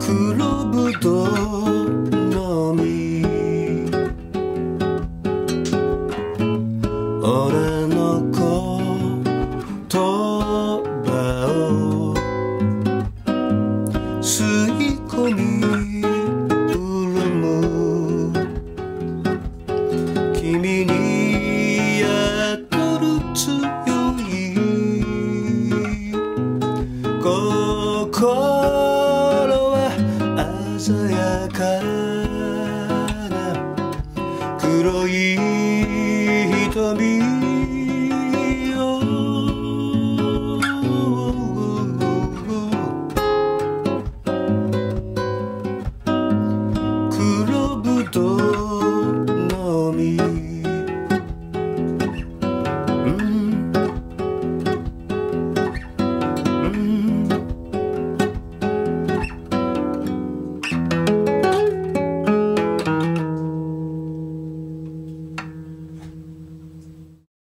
黒ぶどうのみ。俺の言葉を吸い込み潤む。君に心は鮮やかな黒い瞳黒ぶどう